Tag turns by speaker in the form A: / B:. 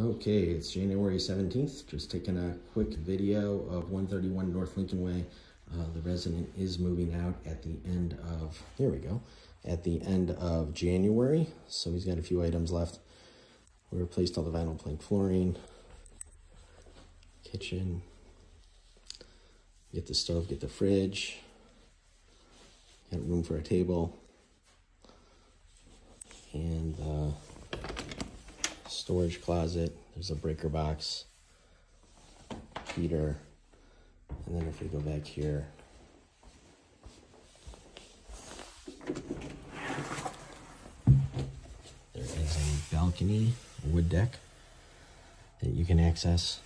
A: Okay, it's January 17th. Just taking a quick video of 131 North Lincolnway. Uh, the resident is moving out at the end of, here we go, at the end of January. So he's got a few items left. We replaced all the vinyl plank flooring, kitchen, get the stove, get the fridge, got room for a table, and uh, storage closet. There's a breaker box, heater, and then if we go back here, there is a balcony, wood deck that you can access